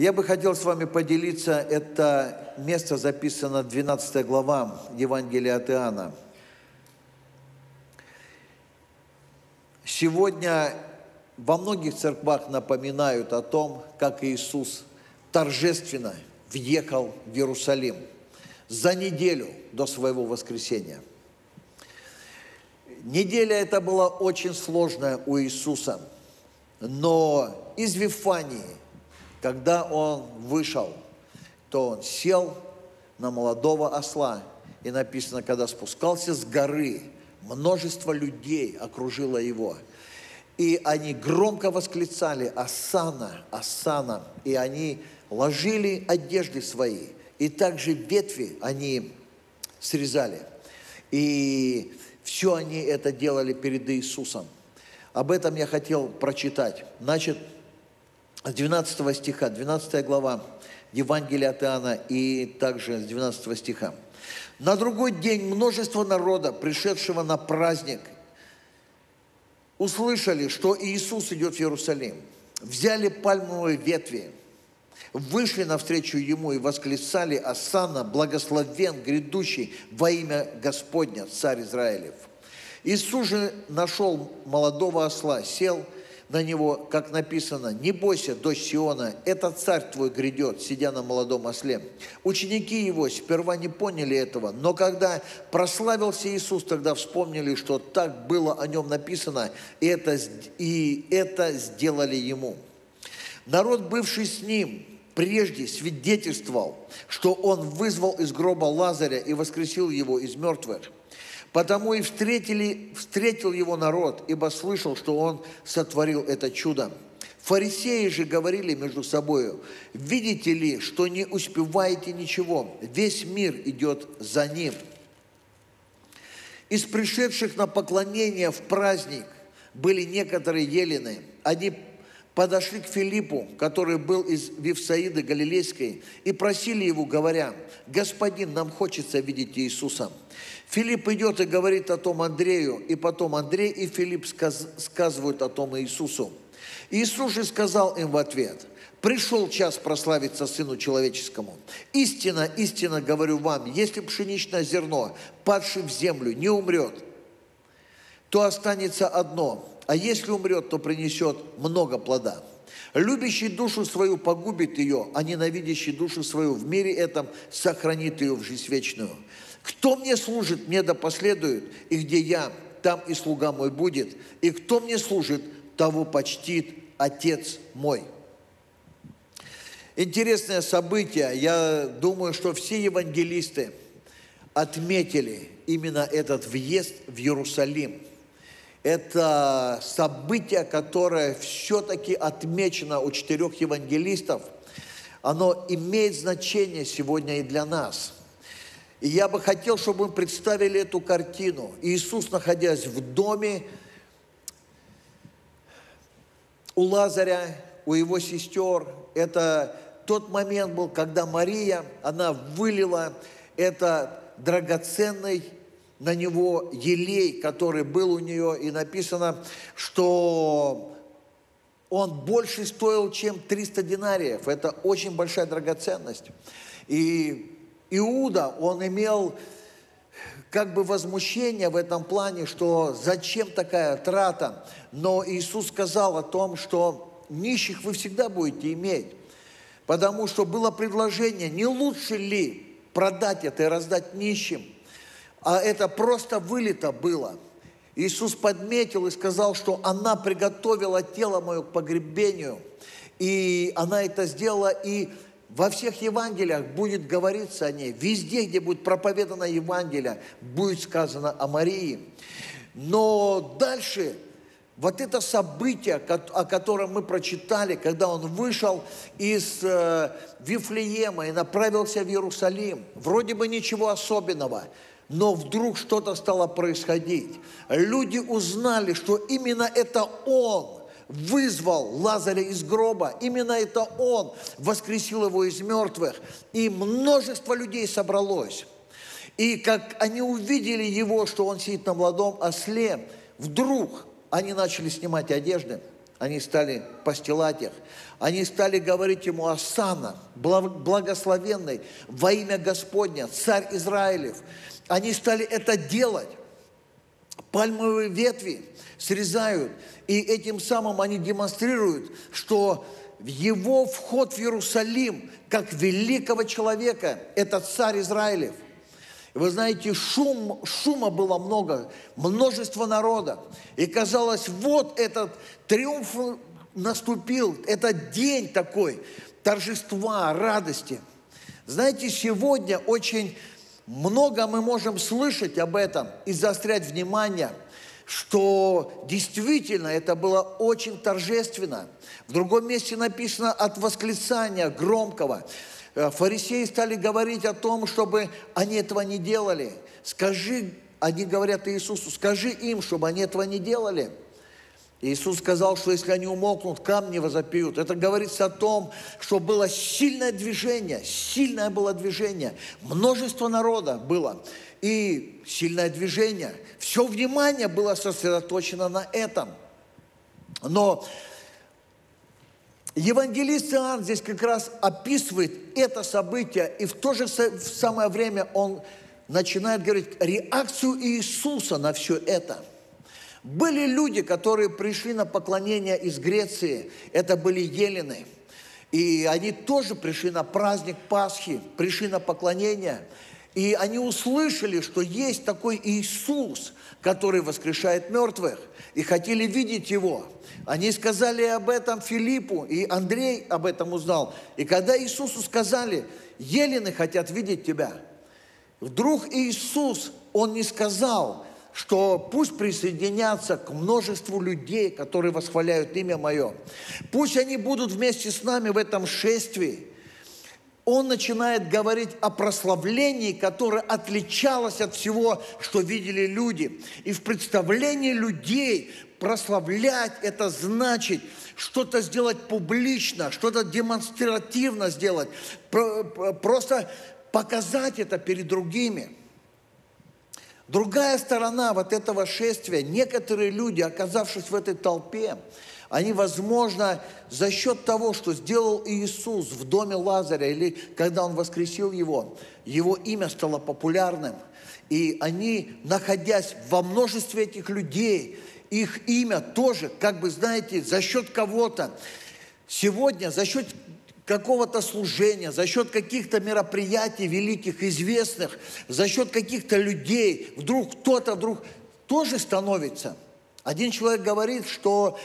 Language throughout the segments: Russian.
Я бы хотел с вами поделиться, это место записано 12 глава Евангелия от Иоанна. Сегодня во многих церквах напоминают о том, как Иисус торжественно въехал в Иерусалим за неделю до своего воскресения. Неделя эта была очень сложная у Иисуса, но из Вифании, когда он вышел, то он сел на молодого осла, и написано, когда спускался с горы, множество людей окружило его – и они громко восклицали «Асана! Асана!» И они ложили одежды свои, и также ветви они срезали. И все они это делали перед Иисусом. Об этом я хотел прочитать. Значит, с 12 стиха, 12 глава Евангелия от Иоанна и также с 12 стиха. «На другой день множество народа, пришедшего на праздник, услышали, что Иисус идет в Иерусалим, взяли пальмовые ветви, вышли навстречу Ему и восклицали «Асана, благословен грядущий во имя Господня, царь Израилев». Иисус же нашел молодого осла, сел – на него, как написано, «Не бойся, дочь Сиона, этот царь твой грядет, сидя на молодом осле». Ученики его сперва не поняли этого, но когда прославился Иисус, тогда вспомнили, что так было о нем написано, и это, и это сделали ему. Народ, бывший с ним, прежде свидетельствовал, что он вызвал из гроба Лазаря и воскресил его из мертвых – Потому и встретили, встретил его народ, ибо слышал, что он сотворил это чудо. Фарисеи же говорили между собой, видите ли, что не успеваете ничего, весь мир идет за ним. Из пришедших на поклонение в праздник были некоторые елены. Они подошли к Филиппу, который был из Вифсаиды Галилейской, и просили его, говоря, «Господин, нам хочется видеть Иисуса». Филипп идет и говорит о том Андрею, и потом Андрей и Филипп сказ, сказывают о том Иисусу. Иисус же сказал им в ответ, «Пришел час прославиться Сыну Человеческому. Истина, истинно говорю вам, если пшеничное зерно, падшее в землю, не умрет, то останется одно, а если умрет, то принесет много плода. Любящий душу свою погубит ее, а ненавидящий душу свою в мире этом сохранит ее в жизнь вечную. Кто мне служит, мне да последует, и где я, там и слуга мой будет, и кто мне служит, того почтит Отец мой». Интересное событие. Я думаю, что все евангелисты отметили именно этот въезд в Иерусалим. Это событие, которое все-таки отмечено у четырех евангелистов. Оно имеет значение сегодня и для нас – и я бы хотел, чтобы мы представили эту картину. Иисус, находясь в доме у Лазаря, у его сестер, это тот момент был, когда Мария, она вылила это драгоценный на него елей, который был у нее, и написано, что он больше стоил, чем 300 динариев. Это очень большая драгоценность. И Иуда, он имел как бы возмущение в этом плане, что зачем такая трата. Но Иисус сказал о том, что нищих вы всегда будете иметь. Потому что было предложение, не лучше ли продать это и раздать нищим? А это просто вылито было. Иисус подметил и сказал, что она приготовила тело мое к погребению. И она это сделала, и во всех Евангелиях будет говориться о ней. Везде, где будет проповедано Евангелие, будет сказано о Марии. Но дальше вот это событие, о котором мы прочитали, когда он вышел из э, Вифлеема и направился в Иерусалим, вроде бы ничего особенного, но вдруг что-то стало происходить. Люди узнали, что именно это он – вызвал Лазаря из гроба. Именно это он воскресил его из мертвых. И множество людей собралось. И как они увидели его, что он сидит на молодом осле, вдруг они начали снимать одежды, они стали постилать их. Они стали говорить ему Асана, благословенный, во имя Господня, царь Израилев. Они стали это делать. Пальмовые ветви срезают, и этим самым они демонстрируют, что его вход в Иерусалим, как великого человека, это царь Израилев – вы знаете, шум, шума было много, множество народа. И казалось, вот этот триумф наступил, этот день такой, торжества, радости. Знаете, сегодня очень много мы можем слышать об этом и заострять внимание, что действительно это было очень торжественно. В другом месте написано от восклицания громкого. Э, фарисеи стали говорить о том, чтобы они этого не делали. Скажи, они говорят Иисусу, скажи им, чтобы они этого не делали. Иисус сказал, что если они умолкнут, камни возопьют. Это говорится о том, что было сильное движение, сильное было движение. Множество народа было. И сильное движение. Все внимание было сосредоточено на этом. Но Евангелист Иоанн здесь как раз описывает это событие, и в то же самое время он начинает говорить реакцию Иисуса на все это. Были люди, которые пришли на поклонение из Греции, это были елены, и они тоже пришли на праздник Пасхи, пришли на поклонение, и они услышали, что есть такой Иисус, который воскрешает мертвых, и хотели видеть Его – они сказали об этом Филиппу, и Андрей об этом узнал. И когда Иисусу сказали, елены хотят видеть тебя, вдруг Иисус, Он не сказал, что пусть присоединятся к множеству людей, которые восхваляют имя Мое. Пусть они будут вместе с нами в этом шествии. Он начинает говорить о прославлении, которое отличалось от всего, что видели люди. И в представлении людей прославлять – это значит что-то сделать публично, что-то демонстративно сделать, просто показать это перед другими. Другая сторона вот этого шествия, некоторые люди, оказавшись в этой толпе, они, возможно, за счет того, что сделал Иисус в доме Лазаря, или когда Он воскресил его, его имя стало популярным. И они, находясь во множестве этих людей, их имя тоже, как бы, знаете, за счет кого-то. Сегодня за счет какого-то служения, за счет каких-то мероприятий великих, известных, за счет каких-то людей, вдруг кто-то вдруг тоже становится. Один человек говорит, что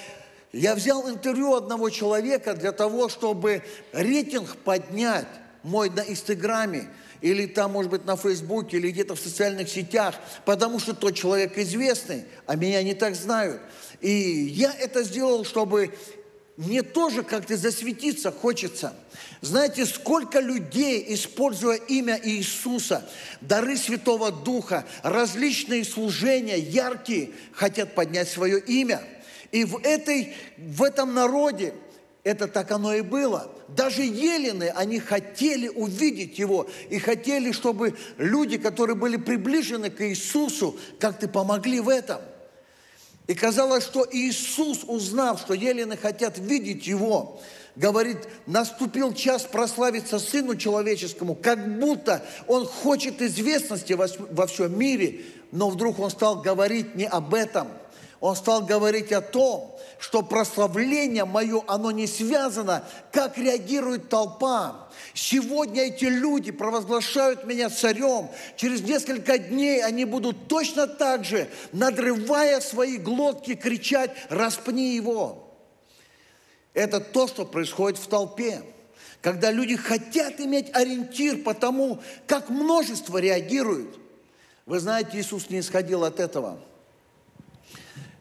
я взял интервью одного человека для того, чтобы рейтинг поднять мой на Инстаграме – или там, может быть, на Фейсбуке, или где-то в социальных сетях, потому что тот человек известный, а меня не так знают. И я это сделал, чтобы мне тоже как-то засветиться хочется. Знаете, сколько людей, используя имя Иисуса, дары Святого Духа, различные служения, яркие, хотят поднять свое имя. И в, этой, в этом народе это так оно и было. Даже елены, они хотели увидеть его и хотели, чтобы люди, которые были приближены к Иисусу, как-то помогли в этом. И казалось, что Иисус, узнав, что елены хотят видеть его, говорит, наступил час прославиться Сыну Человеческому, как будто Он хочет известности во, всем мире, но вдруг Он стал говорить не об этом – он стал говорить о том, что прославление мое, оно не связано, как реагирует толпа. Сегодня эти люди провозглашают меня царем. Через несколько дней они будут точно так же, надрывая свои глотки, кричать «распни его». Это то, что происходит в толпе. Когда люди хотят иметь ориентир по тому, как множество реагирует. Вы знаете, Иисус не исходил от этого –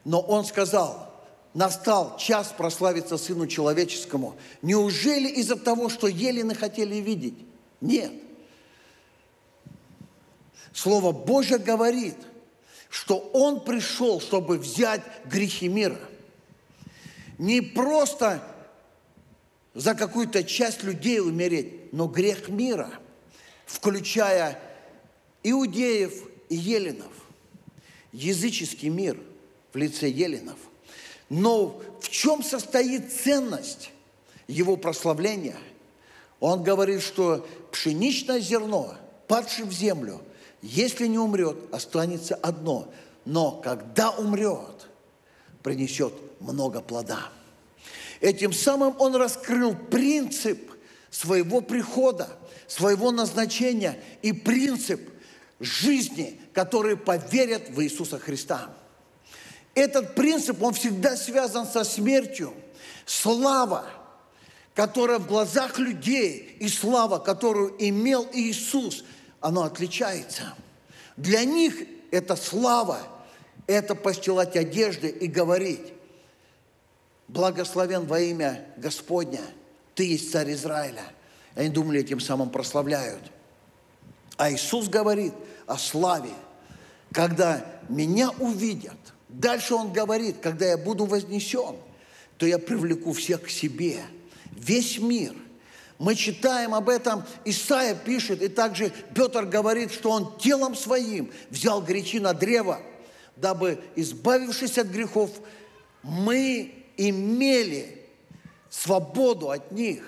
но он сказал, настал час прославиться Сыну Человеческому. Неужели из-за того, что елены хотели видеть? Нет. Слово Божье говорит, что Он пришел, чтобы взять грехи мира. Не просто за какую-то часть людей умереть, но грех мира, включая иудеев и еленов, языческий мир – в лице еленов. Но в чем состоит ценность его прославления? Он говорит, что пшеничное зерно, падшее в землю, если не умрет, останется одно. Но когда умрет, принесет много плода. Этим самым он раскрыл принцип своего прихода, своего назначения и принцип жизни, которые поверят в Иисуса Христа. Этот принцип, он всегда связан со смертью. Слава, которая в глазах людей, и слава, которую имел Иисус, оно отличается. Для них это слава, это постилать одежды и говорить, благословен во имя Господня, ты есть царь Израиля. Они думали, этим самым прославляют. А Иисус говорит о славе, когда меня увидят – Дальше он говорит, когда я буду вознесен, то я привлеку всех к себе, весь мир. Мы читаем об этом, Исаия пишет, и также Петр говорит, что он телом своим взял гречи древо, дабы, избавившись от грехов, мы имели свободу от них,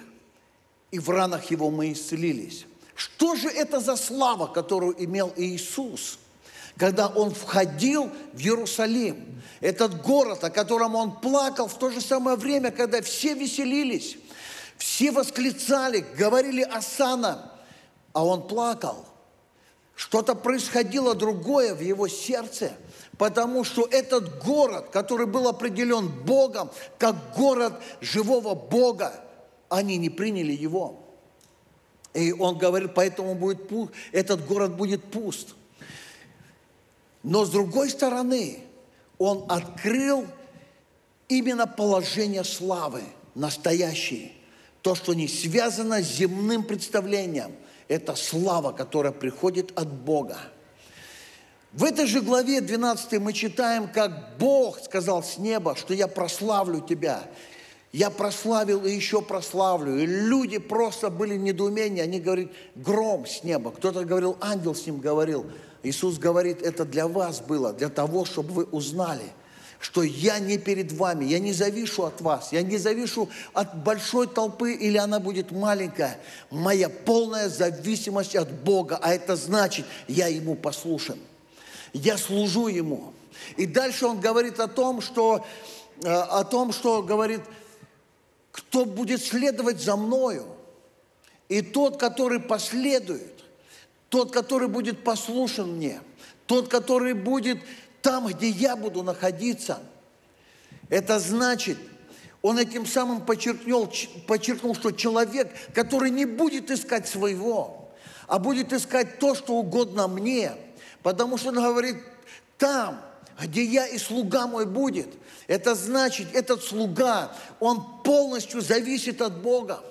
и в ранах его мы исцелились. Что же это за слава, которую имел Иисус – когда он входил в Иерусалим, этот город, о котором он плакал в то же самое время, когда все веселились, все восклицали, говорили Асана, а он плакал. Что-то происходило другое в его сердце, потому что этот город, который был определен Богом, как город живого Бога, они не приняли его. И он говорит, поэтому будет, этот город будет пуст. Но с другой стороны, он открыл именно положение славы, настоящей. То, что не связано с земным представлением. Это слава, которая приходит от Бога. В этой же главе 12 мы читаем, как Бог сказал с неба, что я прославлю тебя. Я прославил и еще прославлю. И люди просто были в недоумении. Они говорят, гром с неба. Кто-то говорил, ангел с ним говорил. Иисус говорит, это для вас было, для того, чтобы вы узнали, что я не перед вами, я не завишу от вас, я не завишу от большой толпы или она будет маленькая. Моя полная зависимость от Бога, а это значит, я Ему послушен. Я служу Ему. И дальше он говорит о том, что, э, о том, что говорит, кто будет следовать за мною, и тот, который последует, тот, который будет послушен мне, тот, который будет там, где я буду находиться. Это значит, он этим самым подчеркнул, подчеркнул, что человек, который не будет искать своего, а будет искать то, что угодно мне, потому что он говорит, там, где я и слуга мой будет, это значит, этот слуга, он полностью зависит от Бога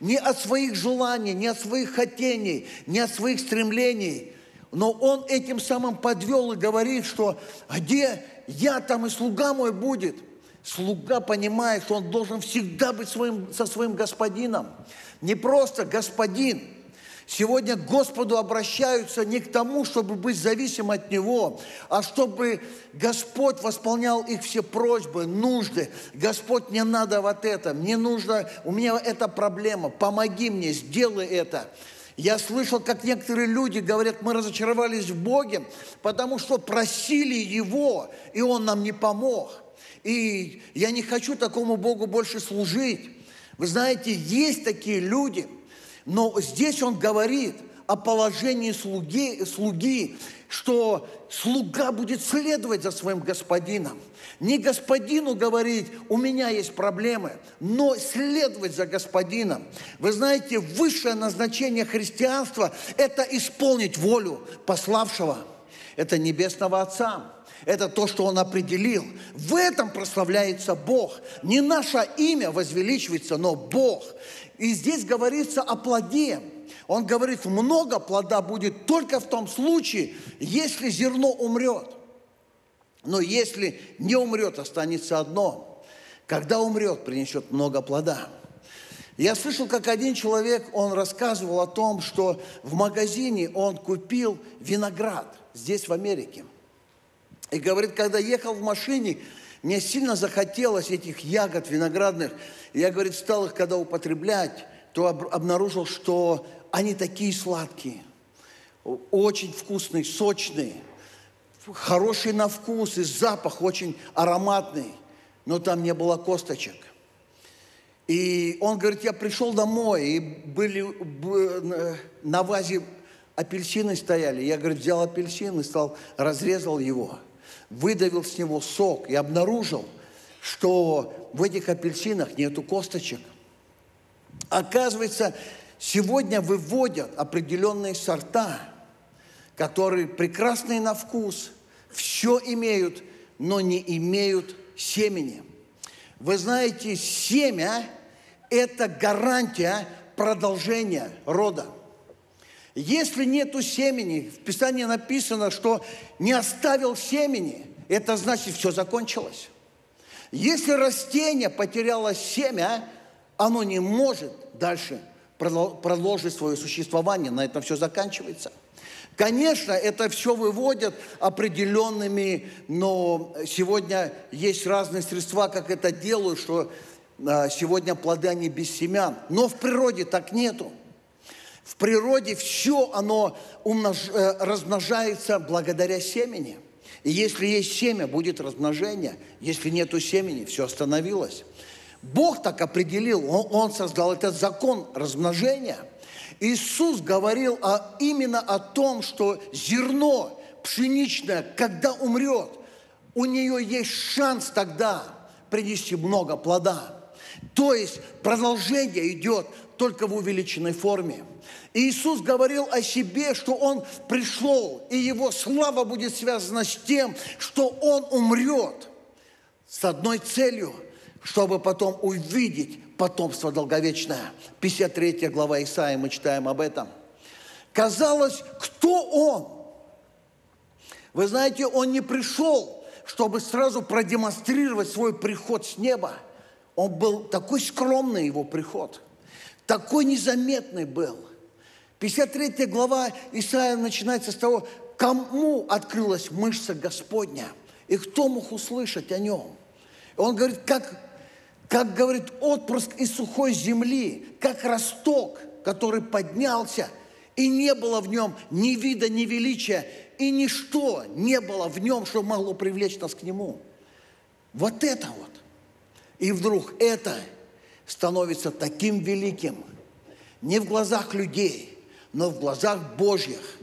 не от своих желаний, не от своих хотений, не от своих стремлений. Но он этим самым подвел и говорит, что где я там и слуга мой будет. Слуга понимает, что он должен всегда быть своим, со своим господином. Не просто господин – Сегодня к Господу обращаются не к тому, чтобы быть зависим от Него, а чтобы Господь восполнял их все просьбы, нужды. Господь, мне надо вот это, мне нужно, у меня эта проблема, помоги мне, сделай это. Я слышал, как некоторые люди говорят, мы разочаровались в Боге, потому что просили Его, и Он нам не помог. И я не хочу такому Богу больше служить. Вы знаете, есть такие люди – но здесь он говорит о положении слуги, слуги, что слуга будет следовать за своим господином. Не господину говорить, у меня есть проблемы, но следовать за господином. Вы знаете, высшее назначение христианства – это исполнить волю пославшего. Это Небесного Отца. Это то, что Он определил. В этом прославляется Бог. Не наше имя возвеличивается, но Бог. И здесь говорится о плоде. Он говорит, много плода будет только в том случае, если зерно умрет. Но если не умрет, останется одно. Когда умрет, принесет много плода. Я слышал, как один человек, он рассказывал о том, что в магазине он купил виноград здесь, в Америке. И говорит, когда ехал в машине, Мне сильно захотелось этих ягод виноградных. И я, говорит, стал их когда употреблять, то обнаружил, что они такие сладкие, очень вкусные, сочные, хорошие на вкус и запах очень ароматный, но там не было косточек. И он говорит, я пришел домой, и были на вазе апельсины стояли. Я, говорит, взял апельсин и стал, разрезал его, выдавил с него сок и обнаружил, что в этих апельсинах нету косточек. Оказывается, сегодня выводят определенные сорта, которые прекрасные на вкус, все имеют, но не имеют семени. Вы знаете, семя – это гарантия продолжения рода. Если нету семени, в Писании написано, что не оставил семени, это значит, все закончилось. Если растение потеряло семя, оно не может дальше продолжить свое существование, на этом все заканчивается. Конечно, это все выводят определенными, но сегодня есть разные средства, как это делают, что а, сегодня плоды, они без семян. Но в природе так нету. В природе все оно умнож... Э, размножается благодаря семени. И если есть семя, будет размножение. Если нету семени, все остановилось. Бог так определил, Он, он создал этот закон размножения. Иисус говорил о, именно о том, что зерно пшеничное, когда умрет, у нее есть шанс тогда принести много плода. То есть продолжение идет только в увеличенной форме. Иисус говорил о себе, что Он пришел, и Его слава будет связана с тем, что Он умрет с одной целью, чтобы потом увидеть потомство долговечное. 53 глава Исаия, мы читаем об этом. Казалось, кто Он? Вы знаете, Он не пришел, чтобы сразу продемонстрировать свой приход с неба. Он был такой скромный, его приход, такой незаметный был. 53 глава Исаия начинается с того, кому открылась мышца Господня, и кто мог услышать о нем. Он говорит, как, как говорит, отпрыск из сухой земли, как росток, который поднялся, и не было в нем ни вида, ни величия, и ничто не было в нем, что могло привлечь нас к нему. Вот это вот. И вдруг это становится таким великим, не в глазах людей – но в глазах Божьих.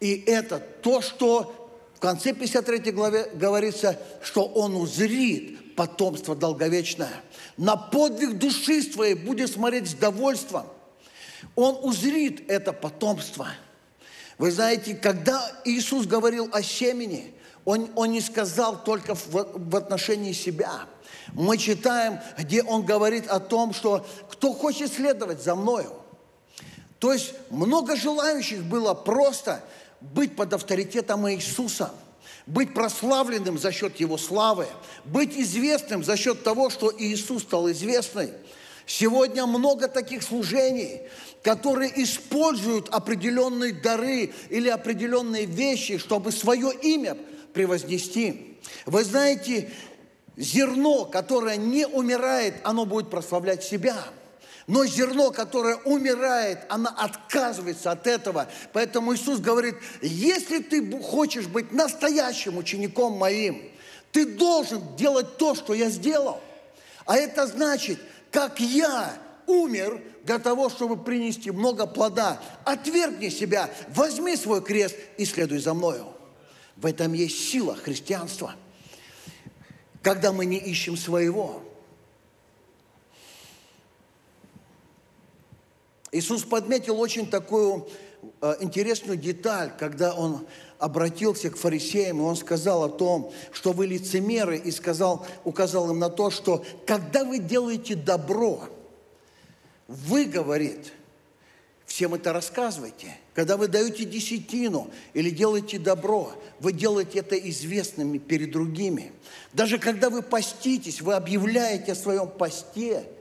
И это то, что в конце 53 главе говорится, что он узрит потомство долговечное. На подвиг души своей будет смотреть с довольством. Он узрит это потомство. Вы знаете, когда Иисус говорил о семени, он, он не сказал только в, в отношении себя. Мы читаем, где он говорит о том, что кто хочет следовать за мною – то есть много желающих было просто быть под авторитетом Иисуса, быть прославленным за счет Его славы, быть известным за счет того, что Иисус стал известным. Сегодня много таких служений, которые используют определенные дары или определенные вещи, чтобы свое имя превознести. Вы знаете, зерно, которое не умирает, оно будет прославлять себя – но зерно, которое умирает, оно отказывается от этого. Поэтому Иисус говорит, если ты хочешь быть настоящим учеником моим, ты должен делать то, что я сделал. А это значит, как я умер для того, чтобы принести много плода. Отвергни себя, возьми свой крест и следуй за мною. В этом есть сила христианства. Когда мы не ищем своего, Иисус подметил очень такую э, интересную деталь, когда Он обратился к фарисеям, и Он сказал о том, что вы лицемеры, и сказал, указал им на то, что когда вы делаете добро, вы, говорит, всем это рассказывайте. Когда вы даете десятину или делаете добро, вы делаете это известными перед другими. Даже когда вы поститесь, вы объявляете о своем посте –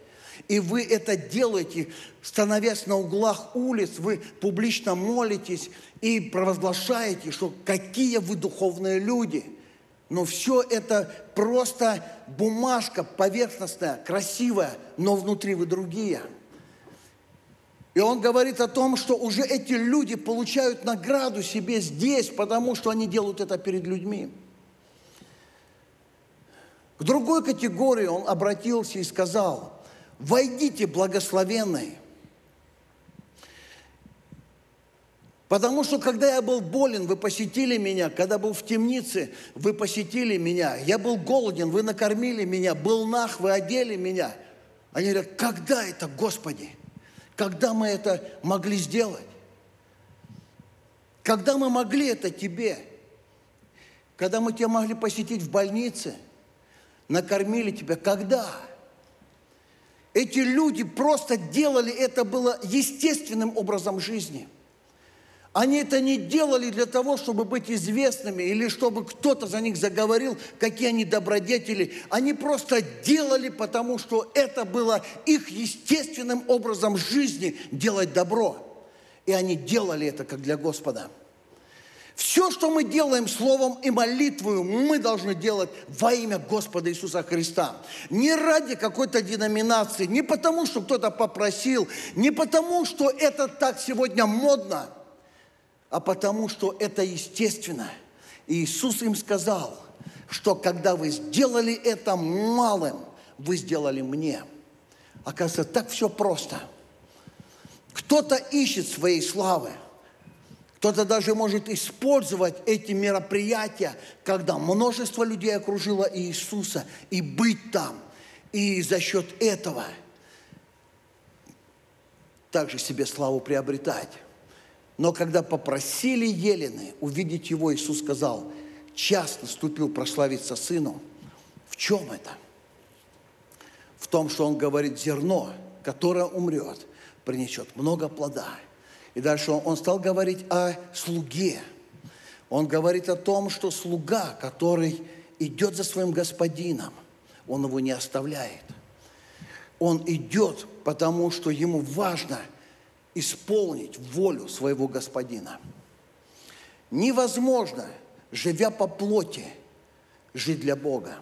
и вы это делаете, становясь на углах улиц, вы публично молитесь и провозглашаете, что какие вы духовные люди. Но все это просто бумажка поверхностная, красивая, но внутри вы другие. И он говорит о том, что уже эти люди получают награду себе здесь, потому что они делают это перед людьми. К другой категории он обратился и сказал, войдите благословенные, Потому что когда я был болен, вы посетили меня. Когда был в темнице, вы посетили меня. Я был голоден, вы накормили меня. Был нах, вы одели меня. Они говорят, когда это, Господи? Когда мы это могли сделать? Когда мы могли это Тебе? Когда мы Тебя могли посетить в больнице? Накормили Тебя? Когда? Эти люди просто делали это было естественным образом жизни – они это не делали для того, чтобы быть известными или чтобы кто-то за них заговорил, какие они добродетели. Они просто делали, потому что это было их естественным образом жизни делать добро. И они делали это как для Господа. Все, что мы делаем словом и молитвою, мы должны делать во имя Господа Иисуса Христа. Не ради какой-то деноминации, не потому, что кто-то попросил, не потому, что это так сегодня модно – а потому что это естественно. И Иисус им сказал, что когда вы сделали это малым, вы сделали мне. Оказывается, так все просто. Кто-то ищет своей славы. Кто-то даже может использовать эти мероприятия, когда множество людей окружило Иисуса, и быть там. И за счет этого также себе славу приобретать. Но когда попросили Елены увидеть его, Иисус сказал, час наступил прославиться Сыну. В чем это? В том, что Он говорит, зерно, которое умрет, принесет много плода. И дальше он стал говорить о слуге. Он говорит о том, что слуга, который идет за своим господином, он его не оставляет. Он идет, потому что ему важно – исполнить волю своего господина. Невозможно, живя по плоти, жить для Бога.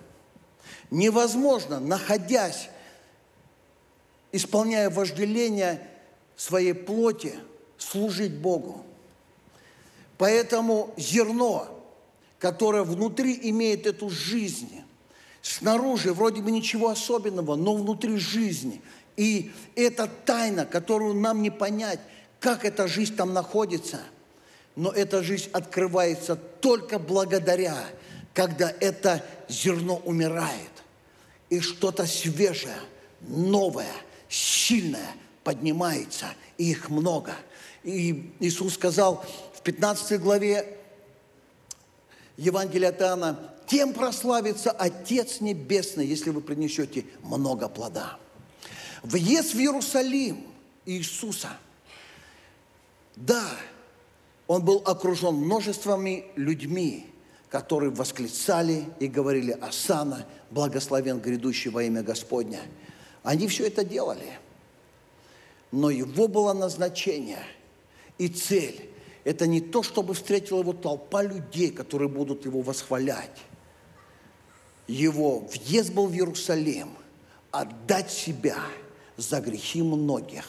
Невозможно, находясь, исполняя вожделение своей плоти, служить Богу. Поэтому зерно, которое внутри имеет эту жизнь, снаружи вроде бы ничего особенного, но внутри жизни – и это тайна, которую нам не понять, как эта жизнь там находится. Но эта жизнь открывается только благодаря, когда это зерно умирает. И что-то свежее, новое, сильное поднимается, и их много. И Иисус сказал в 15 главе Евангелия от Иоанна, тем прославится Отец Небесный, если вы принесете много плода. Въезд в Иерусалим Иисуса, да, он был окружен множествами людьми, которые восклицали и говорили «Асана, благословен грядущий во имя Господня». Они все это делали. Но его было назначение и цель. Это не то, чтобы встретила его толпа людей, которые будут его восхвалять. Его въезд был в Иерусалим – отдать себя – за грехи многих,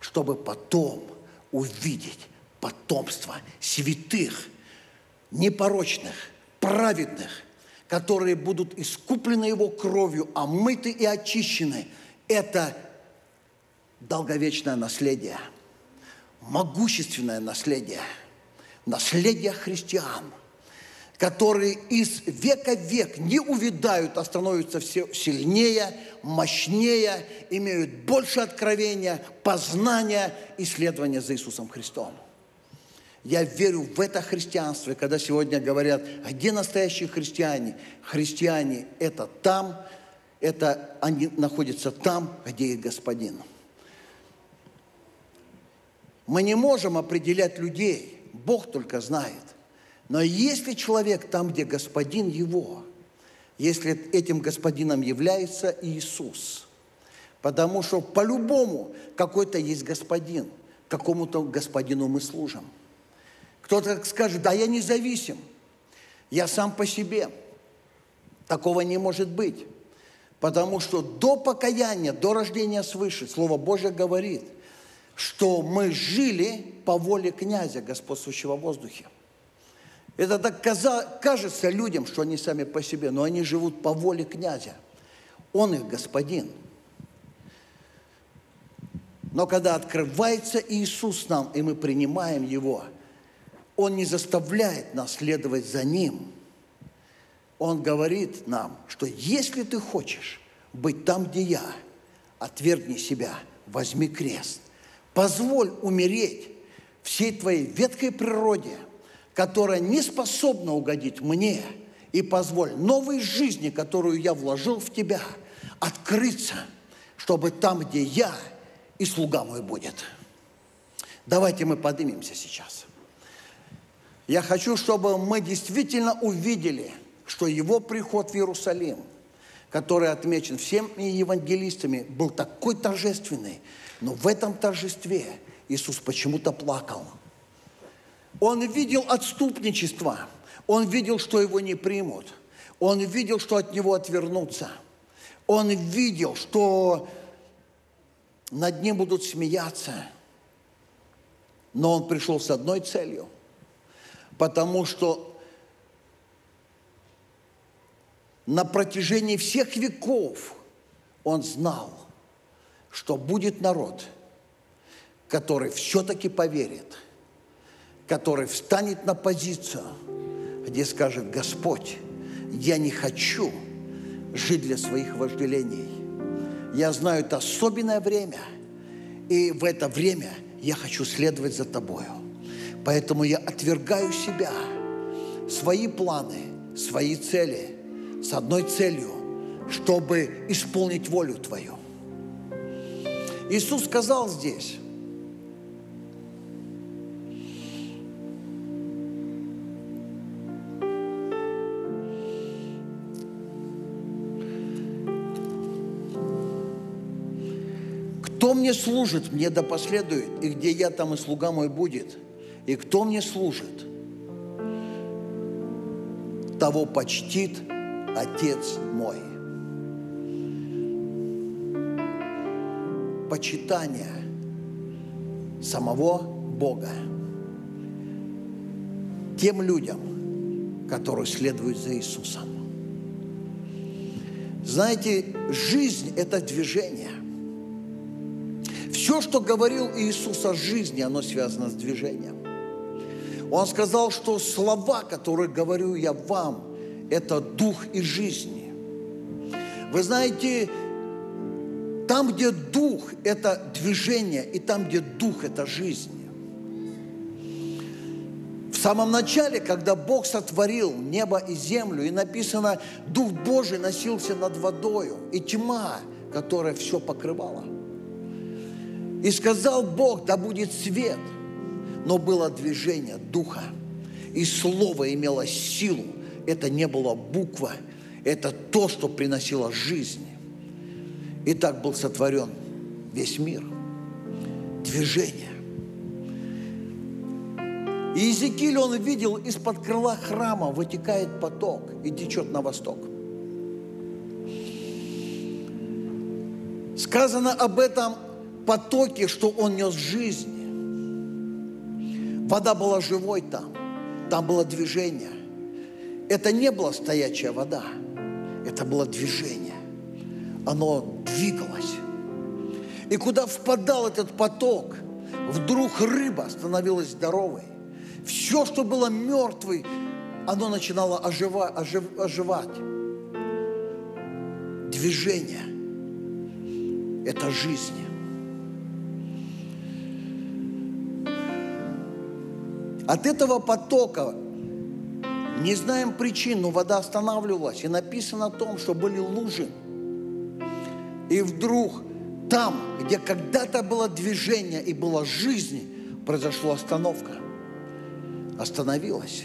чтобы потом увидеть потомство святых, непорочных, праведных, которые будут искуплены Его кровью, омыты и очищены. Это долговечное наследие, могущественное наследие, наследие христиан – которые из века в век не увядают, а становятся все сильнее, мощнее, имеют больше откровения, познания, исследования за Иисусом Христом. Я верю в это христианство. И когда сегодня говорят, а где настоящие христиане? Христиане – это там, это они находятся там, где их Господин. Мы не можем определять людей, Бог только знает. Но если человек там, где господин его, если этим господином является Иисус, потому что по-любому какой-то есть господин, какому-то господину мы служим. Кто-то скажет, да, я независим, я сам по себе, Такого не может быть. Потому что до покаяния, до рождения свыше, Слово Божье говорит, что мы жили по воле князя, господствующего в воздухе. Это так кажется людям, что они сами по себе, но они живут по воле князя. Он их господин. Но когда открывается Иисус нам, и мы принимаем Его, Он не заставляет нас следовать за Ним – он говорит нам, что если ты хочешь быть там, где я, отвергни себя, возьми крест. Позволь умереть всей твоей ветхой природе, которая не способна угодить мне, и позволь новой жизни, которую я вложил в тебя, открыться, чтобы там, где я, и слуга мой будет. Давайте мы поднимемся сейчас. Я хочу, чтобы мы действительно увидели – что его приход в Иерусалим, который отмечен всеми евангелистами, был такой торжественный, но в этом торжестве Иисус почему-то плакал. Он видел отступничество, он видел, что его не примут, он видел, что от него отвернутся, он видел, что над ним будут смеяться, но он пришел с одной целью, потому что на протяжении всех веков он знал, что будет народ, который все-таки поверит, который встанет на позицию, где скажет, Господь, я не хочу жить для своих вожделений. Я знаю, это особенное время, и в это время я хочу следовать за Тобою. Поэтому я отвергаю себя, свои планы, свои цели – с одной целью, чтобы исполнить волю Твою. Иисус сказал здесь, Кто мне служит, мне да последует, и где я, там и слуга мой будет. И кто мне служит, того почтит Отец мой. Почитание самого Бога тем людям, которые следуют за Иисусом. Знаете, жизнь – это движение. Все, что говорил Иисус о жизни, оно связано с движением. Он сказал, что слова, которые говорю я вам – это дух и жизни. Вы знаете, там, где дух – это движение, и там, где дух – это жизнь. В самом начале, когда Бог сотворил небо и землю, и написано, Дух Божий носился над водою, и тьма, которая все покрывала. И сказал Бог, да будет свет, но было движение Духа, и Слово имело силу, это не была буква, это то, что приносило жизнь. И так был сотворен весь мир. Движение. И Иезекииль он видел, из-под крыла храма вытекает поток и течет на восток. Сказано об этом потоке, что он нес жизнь. Вода была живой там, там было движение – это не была стоячая вода, это было движение. Оно двигалось. И куда впадал этот поток, вдруг рыба становилась здоровой. Все, что было мертвой, оно начинало ожива, ожив, оживать. Движение – это жизнь. От этого потока не знаем причин, но вода останавливалась. И написано о том, что были лужи. И вдруг там, где когда-то было движение и была жизнь, произошла остановка. Остановилась.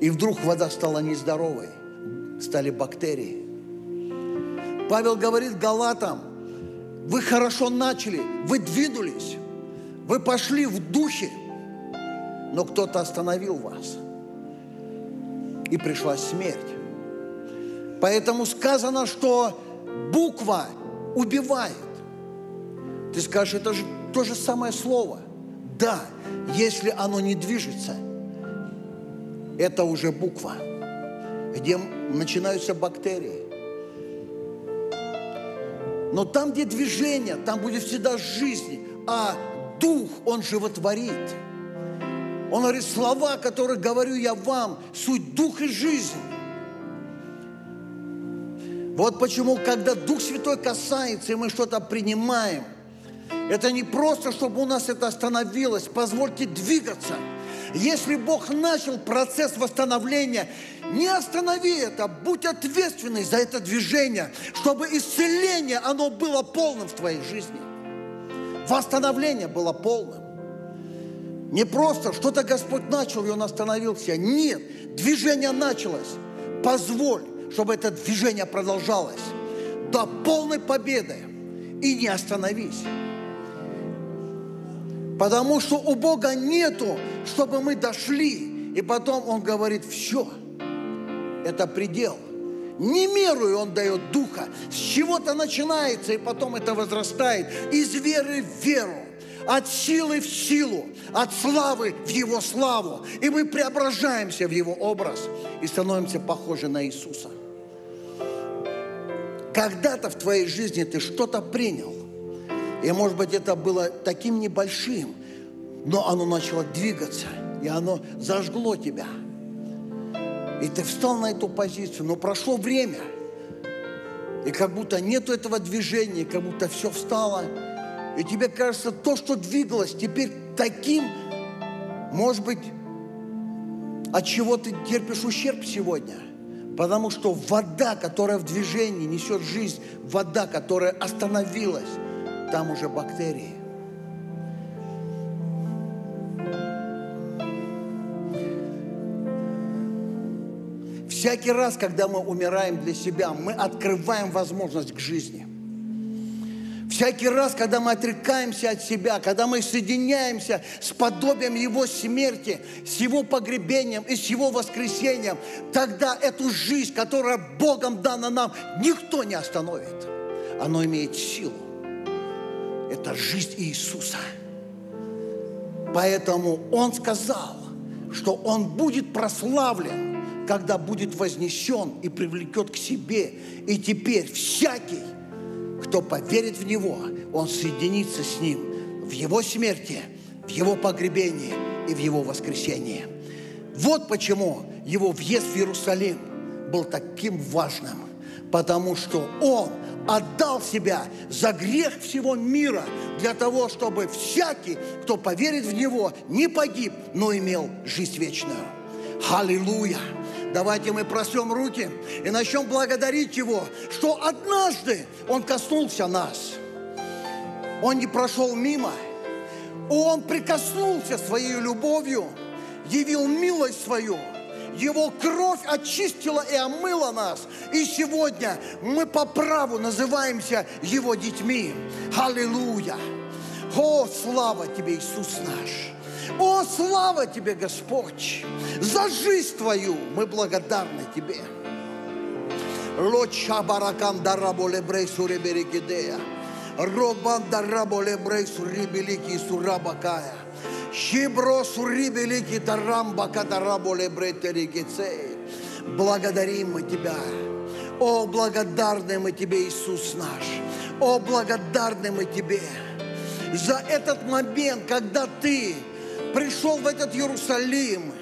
И вдруг вода стала нездоровой. Стали бактерии. Павел говорит Галатам, вы хорошо начали, вы двинулись, вы пошли в духе, но кто-то остановил вас – и пришла смерть. Поэтому сказано, что буква убивает. Ты скажешь, это же то же самое слово. Да, если оно не движется, это уже буква, где начинаются бактерии. Но там, где движение, там будет всегда жизнь, а дух, он животворит. Он говорит, слова, которые говорю я вам, суть дух и жизнь. Вот почему, когда Дух Святой касается, и мы что-то принимаем, это не просто, чтобы у нас это остановилось, позвольте двигаться. Если Бог начал процесс восстановления, не останови это, будь ответственный за это движение, чтобы исцеление, оно было полным в твоей жизни. Восстановление было полным. Не просто что-то Господь начал, и Он остановился. Нет, движение началось. Позволь чтобы это движение продолжалось до полной победы. И не остановись. Потому что у Бога нету, чтобы мы дошли. И потом Он говорит, все, это предел. Не мерую Он дает духа. С чего-то начинается, и потом это возрастает. Из веры в веру от силы в силу, от славы в Его славу. И мы преображаемся в Его образ и становимся похожи на Иисуса. Когда-то в твоей жизни ты что-то принял. И, может быть, это было таким небольшим, но оно начало двигаться, и оно зажгло тебя. И ты встал на эту позицию, но прошло время, и как будто нету этого движения, как будто все встало, и тебе кажется, то, что двигалось, теперь таким, может быть, от чего ты терпишь ущерб сегодня – Потому что вода, которая в движении несет жизнь, вода, которая остановилась, там уже бактерии. Всякий раз, когда мы умираем для себя, мы открываем возможность к жизни. Всякий раз, когда мы отрекаемся от себя, когда мы соединяемся с подобием Его смерти, с Его погребением и с Его воскресением, тогда эту жизнь, которая Богом дана нам, никто не остановит. Оно имеет силу. Это жизнь Иисуса. Поэтому Он сказал, что Он будет прославлен, когда будет вознесен и привлекет к себе. И теперь всякий, кто поверит в Него, он соединится с Ним в Его смерти, в Его погребении и в Его воскресении. Вот почему Его въезд в Иерусалим был таким важным, потому что Он отдал себя за грех всего мира для того, чтобы всякий, кто поверит в Него, не погиб, но имел жизнь вечную. Аллилуйя! Давайте мы просрем руки и начнем благодарить Его, что однажды Он коснулся нас. Он не прошел мимо. Он прикоснулся своей любовью, явил милость свою. Его кровь очистила и омыла нас. И сегодня мы по праву называемся Его детьми. Аллилуйя! О, слава Тебе, Иисус наш! О, слава Тебе, Господь! За жизнь Твою мы благодарны Тебе. Лоча баракам дараболе брейсу реберикидея. Робан дараболе брейсу рибелики сурабакая. Щибро сурибелики тарамбака дараболе бретерикицей. Благодарим мы Тебя. О, благодарны мы Тебе, Иисус наш. О, благодарны мы Тебе за этот момент, когда Ты пришел в этот Иерусалим,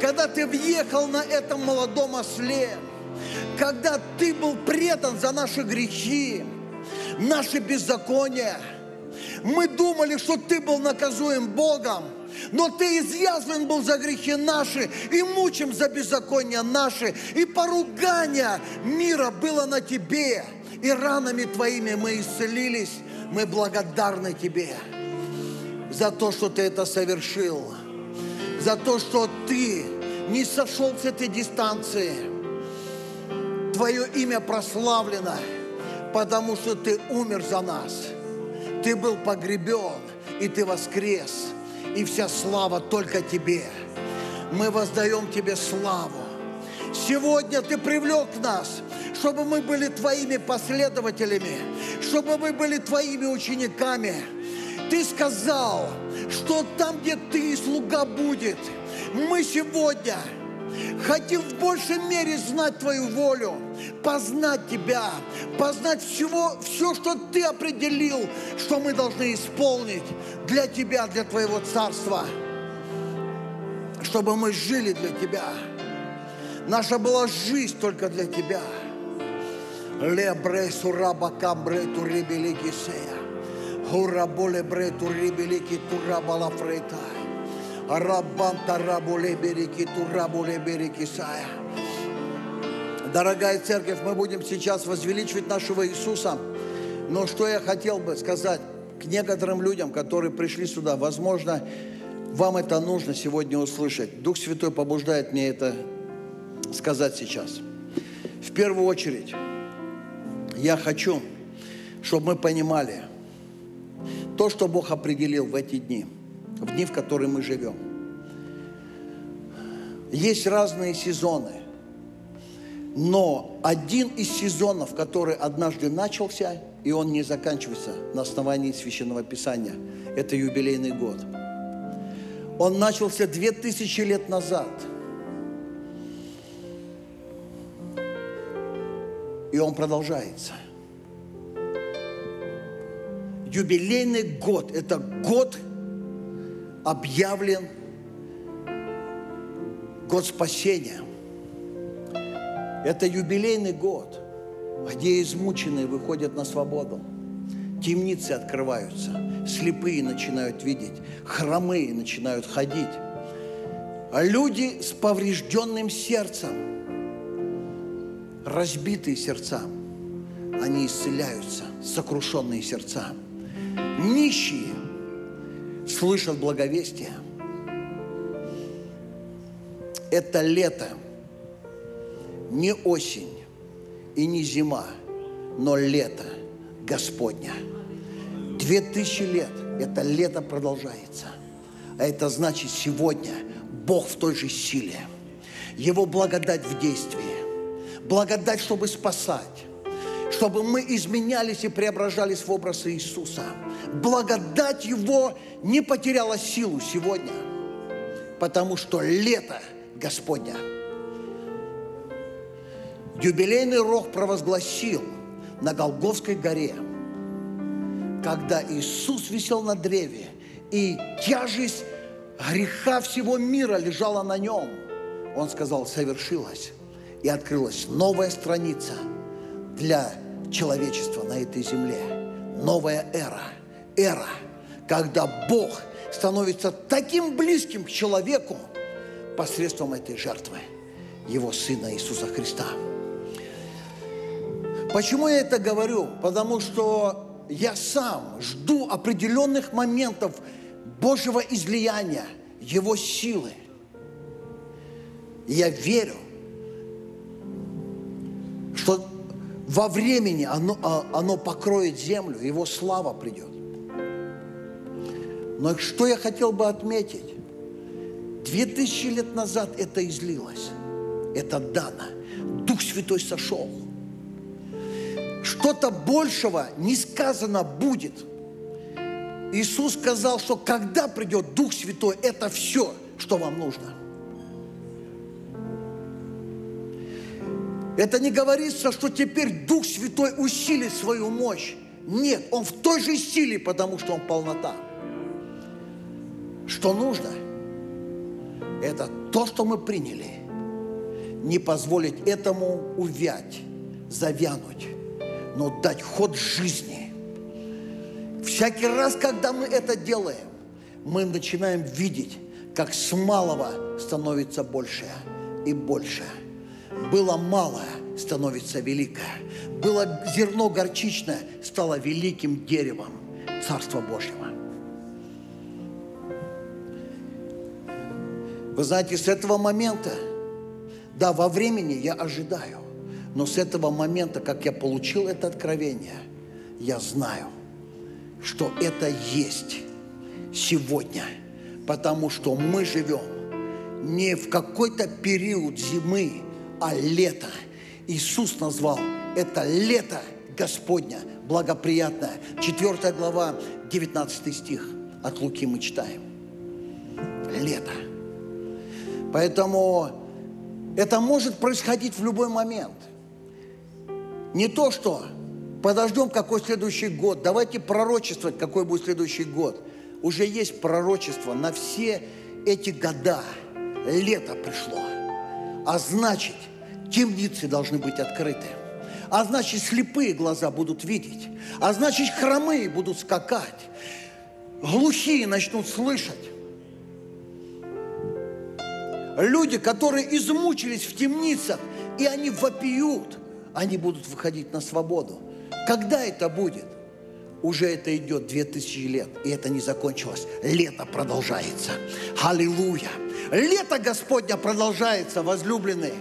когда ты въехал на этом молодом осле, когда ты был предан за наши грехи, наши беззакония. Мы думали, что ты был наказуем Богом, но ты изъязвлен был за грехи наши и мучим за беззакония наши, и поругание мира было на тебе, и ранами твоими мы исцелились, мы благодарны тебе за то, что ты это совершил, за то, что ты не сошел с этой дистанции. Твое имя прославлено, потому что ты умер за нас. Ты был погребен, и ты воскрес. И вся слава только тебе. Мы воздаем тебе славу. Сегодня ты привлек нас чтобы мы были Твоими последователями, чтобы мы были Твоими учениками. Ты сказал, что там, где Ты, слуга будет, мы сегодня хотим в большей мере знать Твою волю, познать Тебя, познать всего, все, что Ты определил, что мы должны исполнить для Тебя, для Твоего Царства, чтобы мы жили для Тебя. Наша была жизнь только для Тебя. Лебре сураба камбре турибелики сея. Хураболе бре турибелики турабала фрейтай. Арабам тарабуле береки турабуле береки сая. Дорогая церковь, мы будем сейчас возвеличивать нашего Иисуса. Но что я хотел бы сказать к некоторым людям, которые пришли сюда, возможно, вам это нужно сегодня услышать. Дух Святой побуждает мне это сказать сейчас. В первую очередь, я хочу, чтобы мы понимали то, что Бог определил в эти дни, в дни, в которые мы живем. Есть разные сезоны, но один из сезонов, который однажды начался, и он не заканчивается на основании Священного Писания, это юбилейный год. Он начался две тысячи лет назад – И он продолжается. Юбилейный год – это год объявлен, год спасения. Это юбилейный год, где измученные выходят на свободу. Темницы открываются, слепые начинают видеть, хромые начинают ходить. А люди с поврежденным сердцем – разбитые сердца, они исцеляются, сокрушенные сердца. Нищие слышат благовестие. Это лето, не осень и не зима, но лето Господня. Две тысячи лет это лето продолжается. А это значит сегодня Бог в той же силе. Его благодать в действии благодать, чтобы спасать, чтобы мы изменялись и преображались в образ Иисуса. Благодать Его не потеряла силу сегодня, потому что лето Господня. Юбилейный рог провозгласил на Голговской горе, когда Иисус висел на древе, и тяжесть греха всего мира лежала на нем. Он сказал, совершилось и открылась новая страница для человечества на этой земле. Новая эра. Эра, когда Бог становится таким близким к человеку посредством этой жертвы, Его Сына Иисуса Христа. Почему я это говорю? Потому что я сам жду определенных моментов Божьего излияния, Его силы. Я верю, что во времени оно, а, оно покроет землю, его слава придет. Но что я хотел бы отметить? Две тысячи лет назад это излилось. Это дано. Дух Святой сошел. Что-то большего не сказано будет. Иисус сказал, что когда придет Дух Святой, это все, что вам нужно. Это не говорится, что теперь Дух Святой усилит свою мощь. Нет, Он в той же силе, потому что Он полнота. Что нужно? Это то, что мы приняли. Не позволить этому увять, завянуть, но дать ход жизни. Всякий раз, когда мы это делаем, мы начинаем видеть, как с малого становится больше и больше – было мало, становится великое. Было зерно горчичное, стало великим деревом Царства Божьего. Вы знаете, с этого момента, да, во времени я ожидаю, но с этого момента, как я получил это откровение, я знаю, что это есть сегодня, потому что мы живем не в какой-то период зимы, а лето. Иисус назвал это лето Господня, благоприятное. 4 глава, 19 стих от Луки мы читаем. Лето. Поэтому это может происходить в любой момент. Не то, что подождем, какой следующий год, давайте пророчествовать, какой будет следующий год. Уже есть пророчество на все эти года. Лето пришло. А значит, темницы должны быть открыты. А значит, слепые глаза будут видеть. А значит, хромые будут скакать. Глухие начнут слышать. Люди, которые измучились в темницах, и они вопиют, они будут выходить на свободу. Когда это будет? Уже это идет две тысячи лет, и это не закончилось. Лето продолжается. Аллилуйя. Лето Господня продолжается, возлюбленные.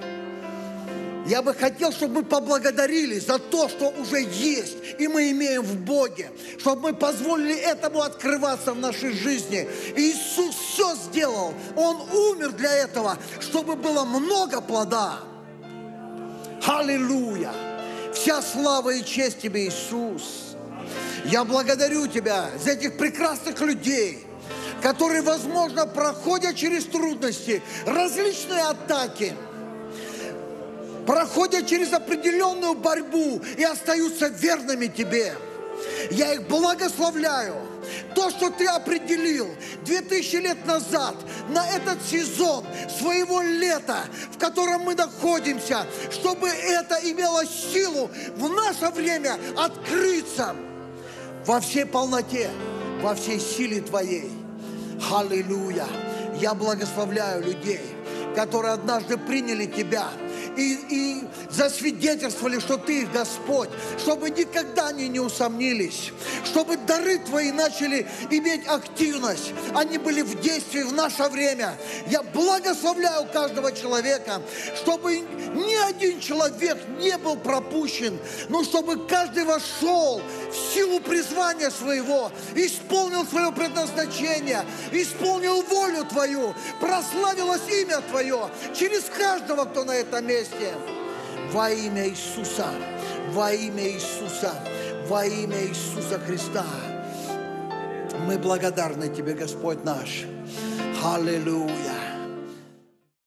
Я бы хотел, чтобы мы поблагодарили за то, что уже есть, и мы имеем в Боге, чтобы мы позволили этому открываться в нашей жизни. Иисус все сделал, Он умер для этого, чтобы было много плода. Аллилуйя! Вся слава и честь Тебе, Иисус. Я благодарю Тебя за этих прекрасных людей, которые, возможно, проходят через трудности, различные атаки – проходят через определенную борьбу и остаются верными Тебе. Я их благословляю. То, что Ты определил 2000 лет назад на этот сезон своего лета, в котором мы находимся, чтобы это имело силу в наше время открыться во всей полноте, во всей силе Твоей. Аллилуйя! Я благословляю людей, которые однажды приняли Тебя – и, и засвидетельствовали, что Ты Господь, чтобы никогда они не усомнились, чтобы дары Твои начали иметь активность, они были в действии в наше время. Я благословляю каждого человека, чтобы ни один человек не был пропущен, но чтобы каждый вошел в силу призвания своего, исполнил свое предназначение, исполнил волю Твою, прославилось имя Твое через каждого, кто на этом месте. Во имя Иисуса, во имя Иисуса, во имя Иисуса Христа. Мы благодарны Тебе, Господь наш. Аллилуйя.